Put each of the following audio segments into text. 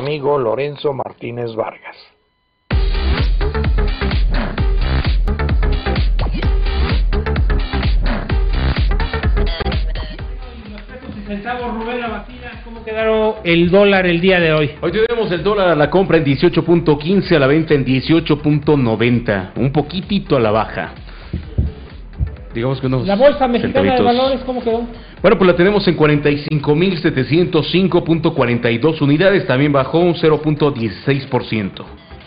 amigo Lorenzo Martínez Vargas. centavos Rubén ¿cómo quedaron el dólar el día de hoy? Hoy tenemos el dólar a la compra en 18.15, a la venta en 18.90, un poquitito a la baja. Digamos que unos La bolsa mexicana de valores, ¿cómo quedó? Bueno, pues la tenemos en 45.705.42 unidades, también bajó un 0.16%.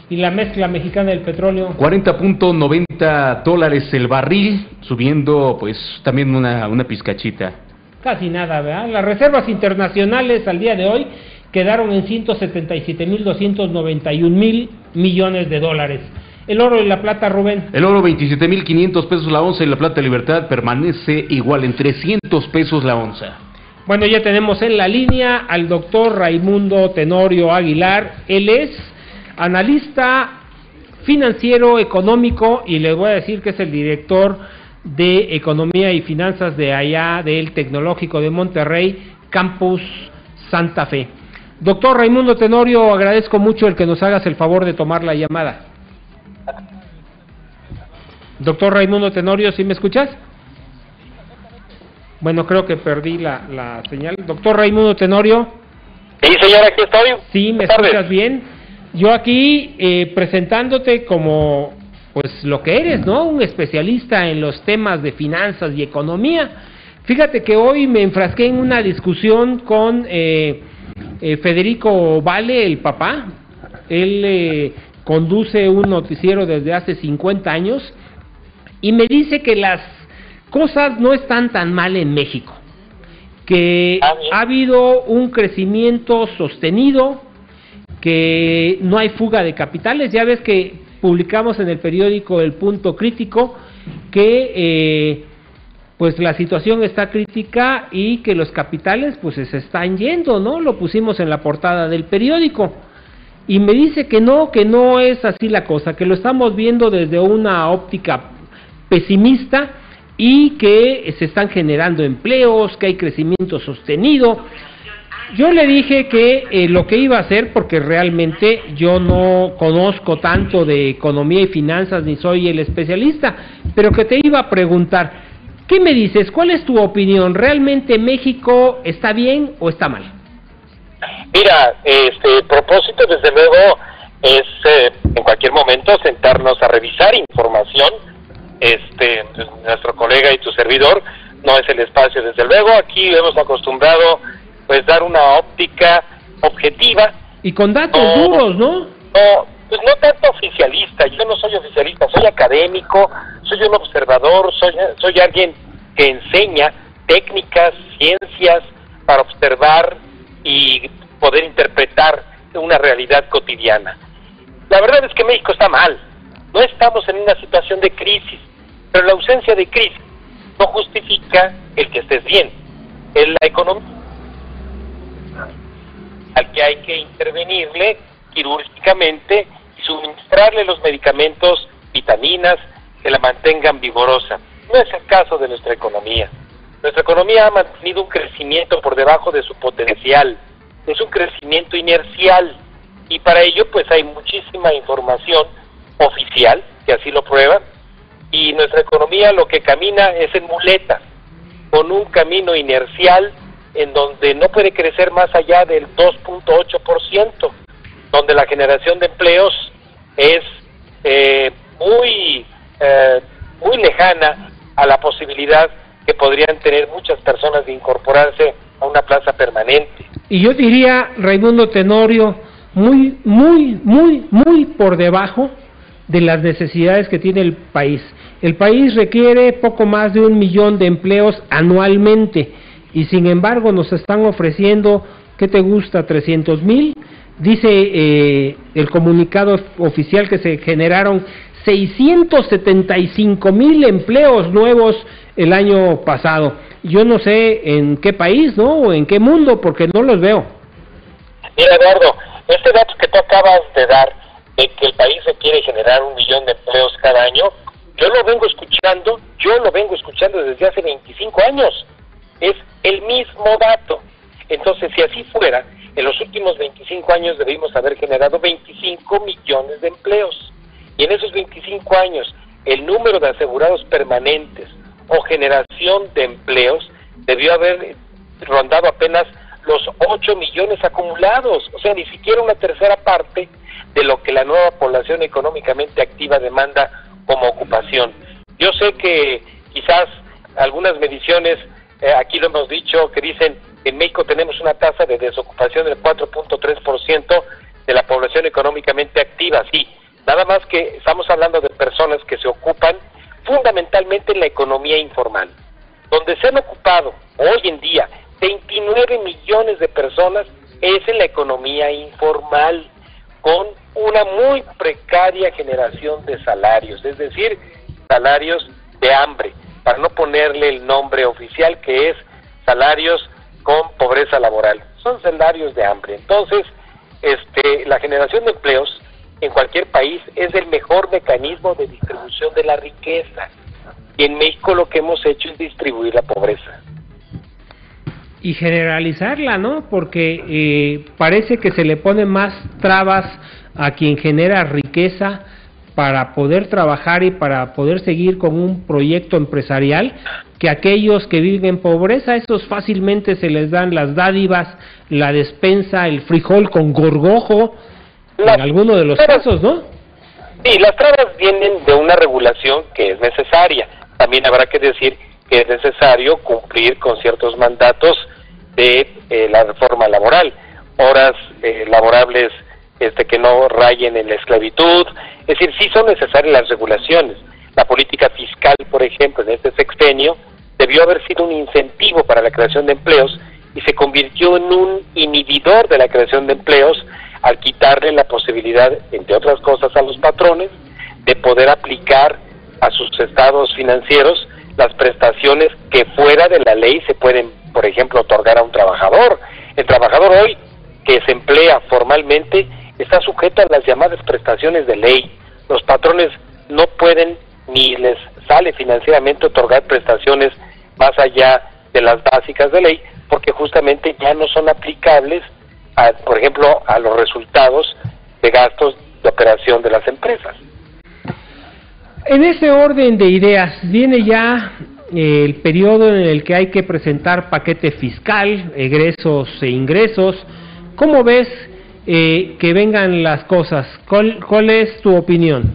¿Y la mezcla mexicana del petróleo? 40.90 dólares el barril, subiendo pues también una, una pizcachita. Casi nada, ¿verdad? Las reservas internacionales al día de hoy quedaron en 177.291 mil millones de dólares. El oro y la plata, Rubén. El oro 27.500 pesos la onza y la plata Libertad permanece igual en 300 pesos la onza. Bueno, ya tenemos en la línea al doctor Raimundo Tenorio Aguilar. Él es analista financiero, económico y les voy a decir que es el director de Economía y Finanzas de allá del Tecnológico de Monterrey, Campus Santa Fe. Doctor Raimundo Tenorio, agradezco mucho el que nos hagas el favor de tomar la llamada. Doctor Raimundo Tenorio, ¿sí me escuchas? Bueno, creo que perdí la, señal. Doctor Raimundo Tenorio. Sí, señor, aquí estoy. Sí, me escuchas bien. Yo aquí eh, presentándote como pues lo que eres, ¿no? Un especialista en los temas de finanzas y economía. Fíjate que hoy me enfrasqué en una discusión con eh, eh, Federico Vale, el papá. Él eh, conduce un noticiero desde hace 50 años y me dice que las cosas no están tan mal en México, que ah, ha habido un crecimiento sostenido, que no hay fuga de capitales. Ya ves que publicamos en el periódico El Punto Crítico que eh, pues la situación está crítica y que los capitales pues se están yendo, ¿no? Lo pusimos en la portada del periódico. Y me dice que no, que no es así la cosa, que lo estamos viendo desde una óptica pesimista y que se están generando empleos, que hay crecimiento sostenido yo le dije que eh, lo que iba a hacer, porque realmente yo no conozco tanto de economía y finanzas ni soy el especialista, pero que te iba a preguntar, ¿qué me dices? ¿Cuál es tu opinión? ¿Realmente México está bien o está mal? Mira, este el propósito desde luego es eh, en cualquier momento sentarnos a revisar información. Este, nuestro colega y tu servidor no es el espacio desde luego. Aquí hemos acostumbrado pues dar una óptica objetiva. Y con datos duros, ¿no? No, pues no tanto oficialista, yo no soy oficialista, soy académico, soy un observador, soy, soy alguien que enseña técnicas, ciencias para observar y poder interpretar una realidad cotidiana. La verdad es que México está mal, no estamos en una situación de crisis, pero la ausencia de crisis no justifica el que estés bien. En la economía al que hay que intervenirle quirúrgicamente y suministrarle los medicamentos, vitaminas que la mantengan vigorosa. No es el caso de nuestra economía. Nuestra economía ha mantenido un crecimiento por debajo de su potencial. Es un crecimiento inercial y para ello pues hay muchísima información oficial que así lo prueba y nuestra economía lo que camina es en muletas, con un camino inercial en donde no puede crecer más allá del 2.8%, donde la generación de empleos es eh, muy, eh, muy lejana a la posibilidad que podrían tener muchas personas de incorporarse a una plaza permanente. Y yo diría, Raimundo Tenorio, muy, muy, muy, muy por debajo de las necesidades que tiene el país. El país requiere poco más de un millón de empleos anualmente y sin embargo nos están ofreciendo, ¿qué te gusta? 300 mil. Dice eh, el comunicado oficial que se generaron 675 mil empleos nuevos el año pasado. Yo no sé en qué país, ¿no? O en qué mundo, porque no los veo. Mira, Eduardo, este dato que tú acabas de dar, de que el país se quiere generar un millón de empleos cada año, yo lo vengo escuchando, yo lo vengo escuchando desde hace 25 años es el mismo dato. Entonces, si así fuera, en los últimos 25 años debimos haber generado 25 millones de empleos. Y en esos 25 años, el número de asegurados permanentes o generación de empleos debió haber rondado apenas los 8 millones acumulados, o sea, ni siquiera una tercera parte de lo que la nueva población económicamente activa demanda como ocupación. Yo sé que quizás algunas mediciones, eh, aquí lo hemos dicho, que dicen que en México tenemos una tasa de desocupación del 4.3% de la población económicamente activa, sí, nada más que estamos hablando de personas que se ocupan fundamentalmente en la economía informal, donde se han ocupado hoy en día 29 millones de personas es en la economía informal, con una muy precaria generación de salarios, es decir, salarios de hambre, para no ponerle el nombre oficial que es salarios con pobreza laboral. Son salarios de hambre. Entonces, este, la generación de empleos en cualquier país es el mejor mecanismo de distribución de la riqueza. Y en México lo que hemos hecho es distribuir la pobreza. Y generalizarla, ¿no? Porque eh, parece que se le ponen más trabas a quien genera riqueza para poder trabajar y para poder seguir con un proyecto empresarial que aquellos que viven en pobreza, esos fácilmente se les dan las dádivas, la despensa, el frijol con gorgojo, en alguno de los casos, ¿no? Sí, las trabas vienen de una regulación que es necesaria. También habrá que decir que es necesario cumplir con ciertos mandatos de eh, la reforma laboral, horas eh, laborables este, que no rayen en la esclavitud, es decir, sí son necesarias las regulaciones. La política fiscal, por ejemplo, en este sexenio, debió haber sido un incentivo para la creación de empleos y se convirtió en un inhibidor de la creación de empleos al quitarle la posibilidad, entre otras cosas, a los patrones de poder aplicar a sus estados financieros las prestaciones que fuera de la ley se pueden, por ejemplo, otorgar a un trabajador. El trabajador hoy que se emplea formalmente está sujeto a las llamadas prestaciones de ley. Los patrones no pueden ni les sale financieramente otorgar prestaciones más allá de las básicas de ley porque justamente ya no son aplicables, a, por ejemplo, a los resultados de gastos de operación de las empresas. En ese orden de ideas, viene ya el periodo en el que hay que presentar paquete fiscal, egresos e ingresos. ¿Cómo ves eh, que vengan las cosas. ¿Cuál, ¿Cuál es tu opinión?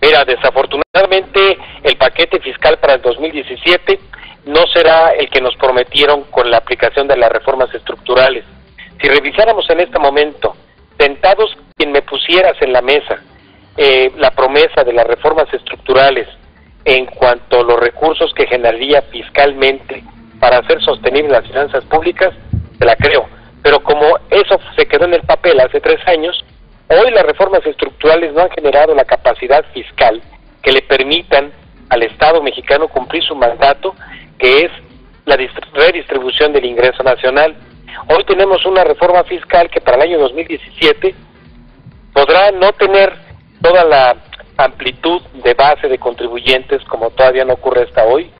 Mira, desafortunadamente el paquete fiscal para el 2017 no será el que nos prometieron con la aplicación de las reformas estructurales. Si revisáramos en este momento, sentados quien me pusieras en la mesa eh, la promesa de las reformas estructurales en cuanto a los recursos que generaría fiscalmente para hacer sostenibles las finanzas públicas, te la creo pero como eso se quedó en el papel hace tres años, hoy las reformas estructurales no han generado la capacidad fiscal que le permitan al Estado mexicano cumplir su mandato, que es la redistribución del ingreso nacional. Hoy tenemos una reforma fiscal que para el año 2017 podrá no tener toda la amplitud de base de contribuyentes como todavía no ocurre hasta hoy,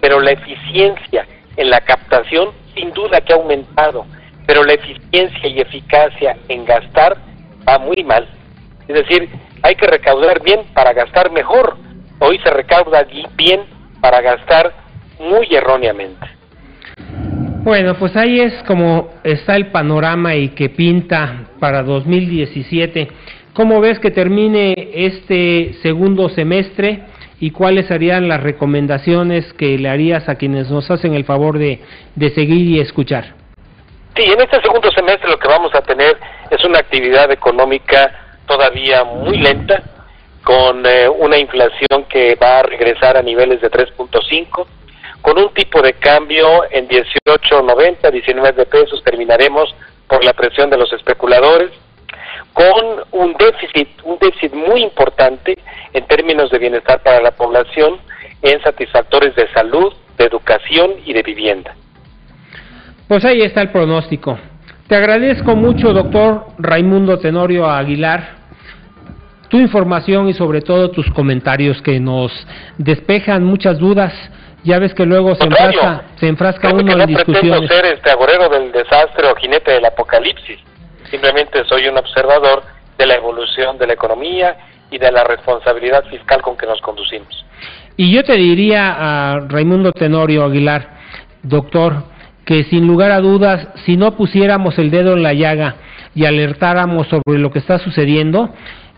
pero la eficiencia en la captación sin duda que ha aumentado pero la eficiencia y eficacia en gastar va muy mal. Es decir, hay que recaudar bien para gastar mejor. Hoy se recauda bien para gastar muy erróneamente. Bueno, pues ahí es como está el panorama y que pinta para 2017. ¿Cómo ves que termine este segundo semestre y cuáles serían las recomendaciones que le harías a quienes nos hacen el favor de, de seguir y escuchar? Sí, en este segundo semestre lo que vamos a tener es una actividad económica todavía muy lenta, con eh, una inflación que va a regresar a niveles de 3.5, con un tipo de cambio en 18.90, 19 pesos, terminaremos por la presión de los especuladores, con un déficit, un déficit muy importante en términos de bienestar para la población, en satisfactores de salud, de educación y de vivienda. Pues ahí está el pronóstico. Te agradezco mucho, doctor Raimundo Tenorio Aguilar, tu información y sobre todo tus comentarios que nos despejan muchas dudas Ya ves que luego se enfrasca, se enfrasca uno que en no pretendo discusiones. ser este agorero del desastre o jinete del apocalipsis. Simplemente soy un observador de la evolución de la economía y de la responsabilidad fiscal con que nos conducimos. Y yo te diría a Raimundo Tenorio Aguilar, doctor, que sin lugar a dudas, si no pusiéramos el dedo en la llaga y alertáramos sobre lo que está sucediendo,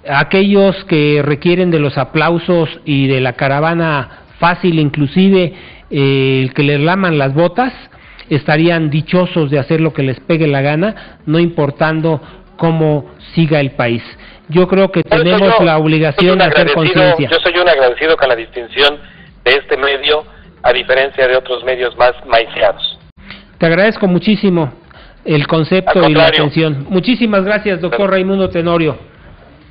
aquellos que requieren de los aplausos y de la caravana fácil, inclusive eh, el que les laman las botas, estarían dichosos de hacer lo que les pegue la gana, no importando cómo siga el país. Yo creo que tenemos yo la obligación de hacer conciencia. Yo soy un agradecido con la distinción de este medio, a diferencia de otros medios más maiciados. Te agradezco muchísimo el concepto y la atención. Muchísimas gracias, doctor Raimundo Tenorio.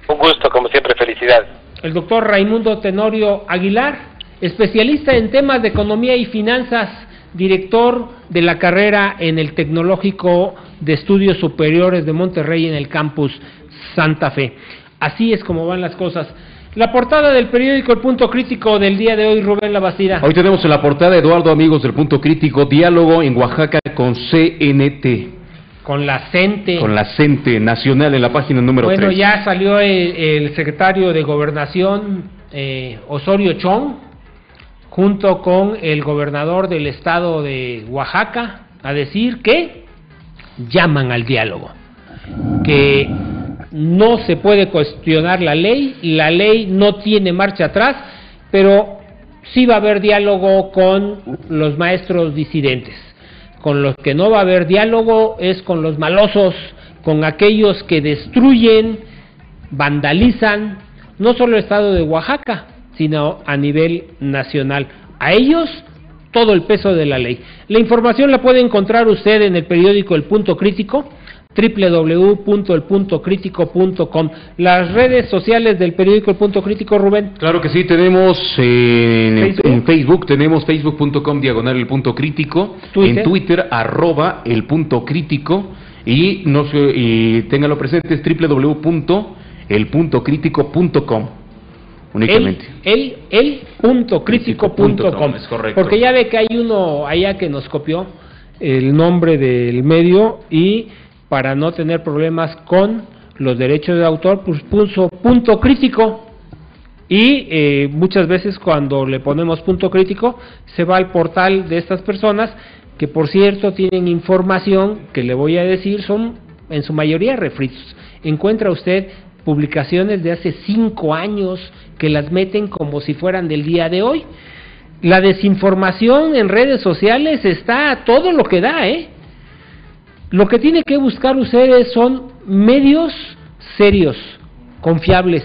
Un gusto, como siempre, felicidades. El doctor Raimundo Tenorio Aguilar, especialista en temas de economía y finanzas, director de la carrera en el Tecnológico de Estudios Superiores de Monterrey en el campus Santa Fe. Así es como van las cosas. La portada del periódico El Punto Crítico del día de hoy, Rubén Labastida. Hoy tenemos en la portada, Eduardo, amigos del Punto Crítico, diálogo en Oaxaca con CNT, Con la CENTE. con la CENTE Nacional en la página número Bueno, 3. ya salió el, el secretario de Gobernación, eh, Osorio Chong, junto con el gobernador del estado de Oaxaca, a decir que llaman al diálogo, que no se puede cuestionar la ley, la ley no tiene marcha atrás, pero sí va a haber diálogo con los maestros disidentes. Con los que no va a haber diálogo es con los malosos, con aquellos que destruyen, vandalizan, no solo el estado de Oaxaca, sino a nivel nacional. A ellos todo el peso de la ley. La información la puede encontrar usted en el periódico El Punto Crítico, www.elpuntocrítico.com. Las redes sociales del periódico El Punto Crítico, Rubén. Claro que sí, tenemos eh, en Facebook. en Facebook, tenemos facebook.com diagonal el punto crítico, Twitter. en Twitter arroba el punto crítico y, no se, y téngalo presente es www.elpuntocrítico.com únicamente. El, punto crítico punto com. Es correcto. Porque ya ve que hay uno allá que nos copió el nombre del medio y para no tener problemas con los derechos de autor, pues puso punto crítico. Y eh, muchas veces cuando le ponemos punto crítico, se va al portal de estas personas, que por cierto tienen información que le voy a decir, son en su mayoría refritos. Encuentra usted publicaciones de hace cinco años que las meten como si fueran del día de hoy. La desinformación en redes sociales está a todo lo que da, ¿eh? Lo que tiene que buscar ustedes son medios serios, confiables,